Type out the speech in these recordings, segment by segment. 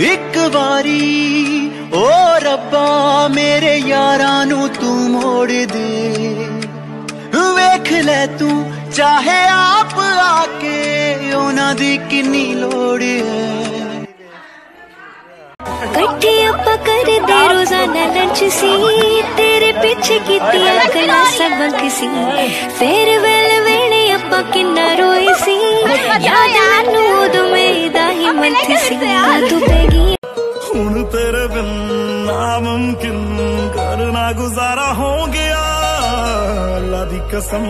ਇੱਕ ਵਾਰੀ ਓ ਰੱਬਾ ਮੇਰੇ ਯਾਰਾਂ ਨੂੰ ਤੂੰ ਮੋੜ ਦੇ ਵੇਖ ਲੈ ਤੂੰ ਚਾਹੇ ਆਪ ਆ ਕੇ ਉਹਨਾਂ ਦੀ ਕਿੰਨੀ ਲੋੜ ਹੈ ਇਕੱਠੇ ਆਪਾਂ ਕਰਦੇ ਰੋਜ਼ਾਨਾ ਲੰਚ ਸੀ ਤੇਰੇ ਪਿੱਛੇ ਕੀਤੀਆਂ ਕਲਾਸਾਂ ਬੰਕ ਸੀ ਫੇਅਰਵੈਲ ਵੇਲੇ किन्नरो इसी याद हूँ तेरे बिन नामुमकिन करना गुजारा हो गया। अल्लाह दी कसम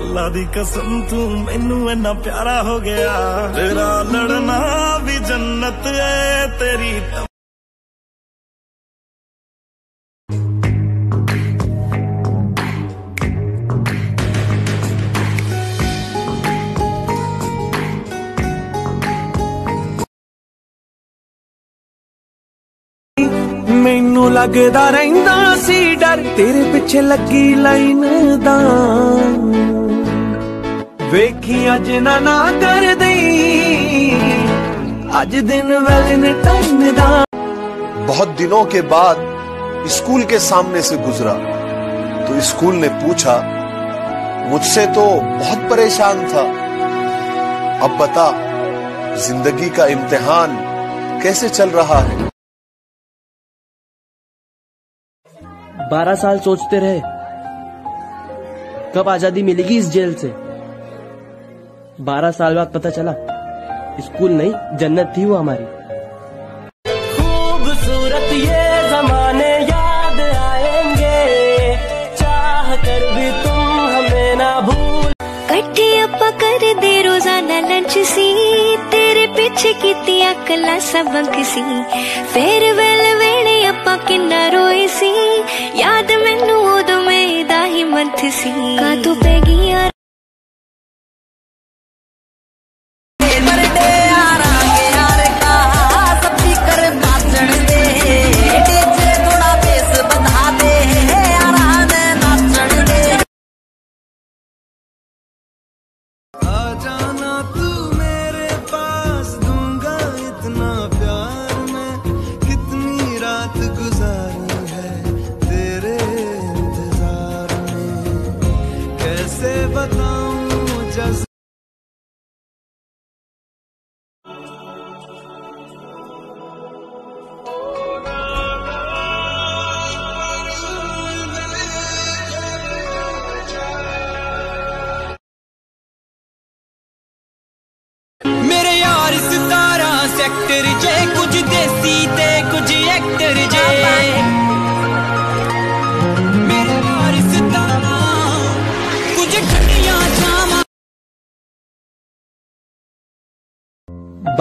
अल्लाह दी कसम तू मेनू इना प्यारा हो गया। तेरा लड़ना भी जन्नत है तेरी ਮੈਨੂੰ ਲੱਗਦਾ ਰਹਿੰਦਾ ਸੀ ਡਰ ਤੇਰੇ ਪਿੱਛੇ ਲੱਗੀ ਲਾਈਨ ਦਾ ਵੇਖੀ ਅੱਜ ਨਾ ਨਾ ਕਰ ਦਈ ਅੱਜ ਦਿਨ ਵੈਲੈਂਟਾਈਨ ਦਾ बहुत दिनों के बाद स्कूल के सामने से गुजरा तो स्कूल ने पूछा मुझसे तो बहुत परेशान था अब बता जिंदगी का इम्तिहान कैसे चल रहा है बारह साल सोचते रहे। कब आज़ादी मिलेगी इस जेल से? बारह साल बाद पता चला स्कूल नहीं जन्नत थी वो हमारी। खूबसूरत ये जमाने याद आएँगे। चाह कर भी तुम हमें ना भूल। कटिया पकड़ दे रोज़ाना लंच सी। तेरे पीछे की अकला सबक सी फेर वेल वेड़े अपा किन्ना रोई सी। ਯਾਦ ਮੈਨੂੰ ਉਦੋਂ ਮੇਰਾ ਹੀ ਮੰਥ ਸੀ। ਕਾ ਤੂੰ ਪੈ ਗਈ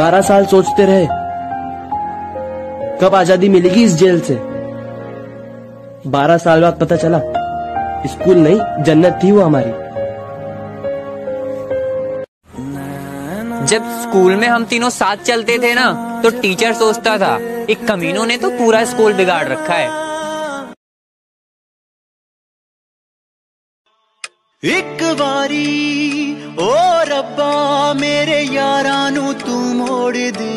बारह साल सोचते रहे। कब आज़ादी मिलेगी इस जेल से? बारह साल बाद पता चला स्कूल नहीं जन्नत थी वो हमारी। जब स्कूल में हम तीनों साथ चलते थे ना तो टीचर सोचता था एक कमीनों ने तो पूरा स्कूल बिगाड़ रखा है। एक बारी ओ रब्बा मेरे यारानू तू मोड़ दे।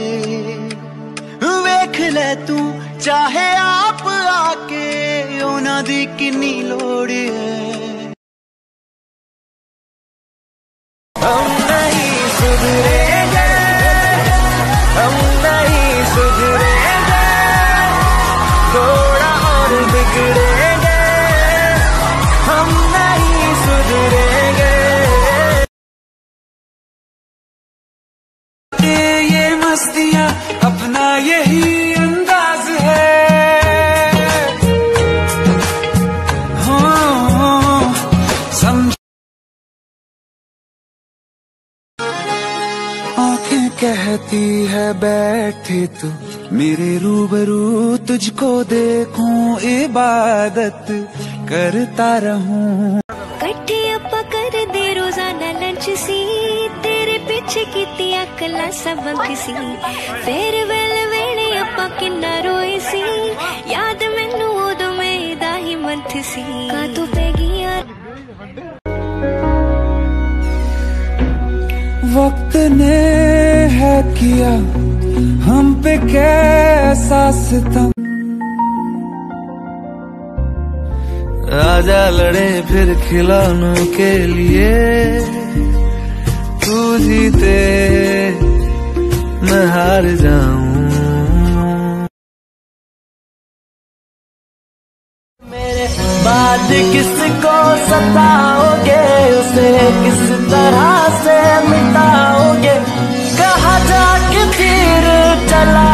वेख ले तू चाहे आप आके उन्हों की किन्नी लोड़ है। मस्तियाँ, अपना यही अंदाज है। हाँ समझ आँखें कहती है, बैठे तू। मेरे रूबरू तुझको देखूँ, इबादत करता रहूँ। ਕੀਤੀਆਂ ਕਲਾਸਾਂ ਬੰਕ ਸੀ ਫੇਅਰਵੈਲ ਵੇਲੇ ਆਪਾਂ ਕਿੰਨਾ ਰੋਏ ਸੀ ਯਾਦ ਮੈਨੂੰ ਉਦੋਂ ਮੇਰਾ ਹੀ ਮੰਥ ਸੀ ਕਾ ਤੂੰ ਪੈ ਗਈ ਯਾਰ वक्त ने है किया हम पे कैसा सितम आजा लड़े फिर खिलौनों के लिए तू जीते, मैं हार जाऊँ। मेरे बाद किसको सताओगे, उसे किस तरह से मिटाओगे? कहा जाके फिर चलाओगे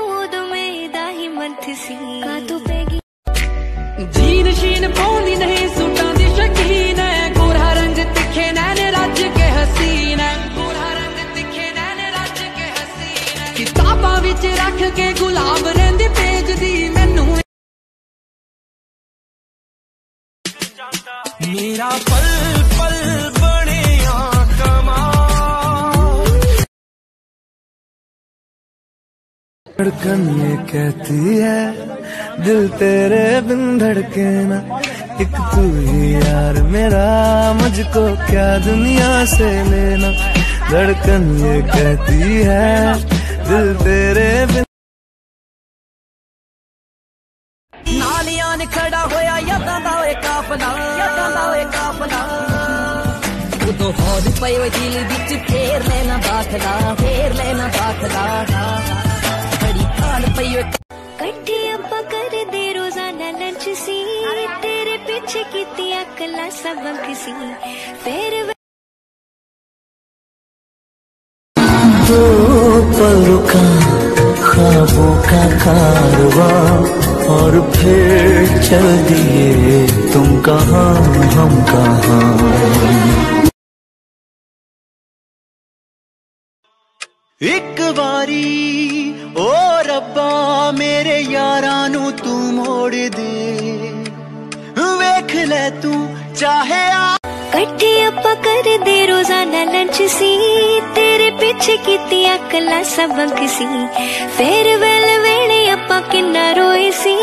किसी। का तू पैगी जीन शीन पौनी नहीं सूटा दी शकीन है। गोरा रंग तिखे नैन रज के हसीन है। गोरा रंग तिखे नैन रज के हसीन है। किताबां विच रख के गुलाब रेंदी पेज दी मैनू मेरा पल पल, पल धड़कन ये कहती है दिल तेरे बिन धड़के ना एक तू ही यार मेरा मुझको क्या दुनिया से लेना धड़कन ये कहती है दिल तेरे बिन ਨਾਲੀਆਂ ਨੇ ਖੜਾ ਹੋਇਆ ਯਾਦਾਂ ਦਾ ਓਏ ਕਾਫਲਾ ਯਾਦਾਂ ਦਾ ਓਏ ਕਾਫਲਾ ਉਦੋਂ ਹੌਦ ਪਈ ਓਏ ਦਿਲ ਵਿੱਚ ਫੇਰ ਲੈਣਾ ਦਾਖਲਾ ਫੇਰ ਲੈਣਾ ਦਾਖਲਾ ਬੜੀ भैया कट्ठी अब्बा कर दो पल रुका ख्वाबों का कारवा और फिर चल दिए तुम कहा, हम कहाँ? ਇੱਕ ਵਾਰੀ ਓ ਰੱਬਾ ਮੇਰੇ ਯਾਰਾਂ ਨੂੰ ਤੂੰ ਮੋੜ ਦੇ ਵੇਖ ਲੈ ਤੂੰ ਚਾਹੇ ਆ ਇਕੱਠੇ ਆਪਾਂ ਕਰਦੇ ਰੋਜ਼ਾਨਾ ਲੰਚ ਸੀ ਤੇਰੇ ਪਿੱਛੇ ਕੀਤੀਆਂ ਕਲਾ ਸਬਕ ਸੀ ਫੇਰ ਵੇਲੇ ਵੇਲੇ ਆਪਾਂ ਕਿੰਨਾ ਰੋਏ ਸੀ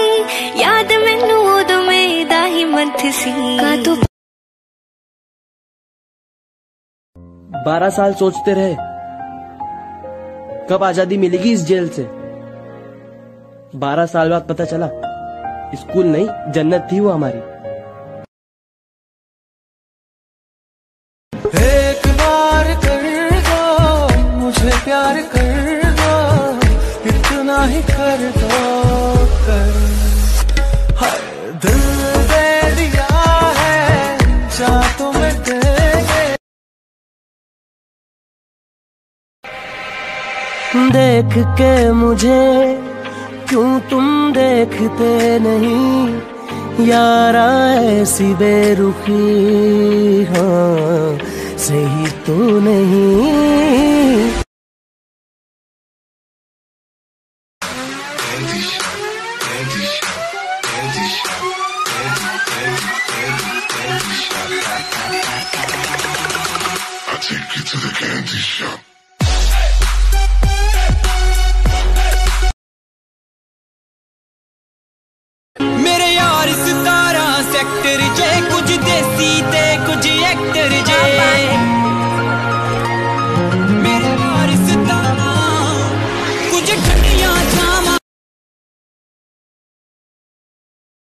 ਯਾਦ ਮੈਨੂੰ ਉਦੋਂ ਮੇਰਾ ਹੀ ਮੰਥ ਸੀ ਕਾਤੋਂ बारह साल सोचते रहे कब आज़ादी मिलेगी इस जेल से? बारह साल बाद पता चला, स्कूल नहीं, जन्नत थी वो हमारी। एक बार कर दो, मुझे प्यार कर दो, इतना ही कर दो देख के मुझे क्यों तुम देखते नहीं यारा ऐसी बेरुखी हाँ सही तो नहीं take you to the candy shop.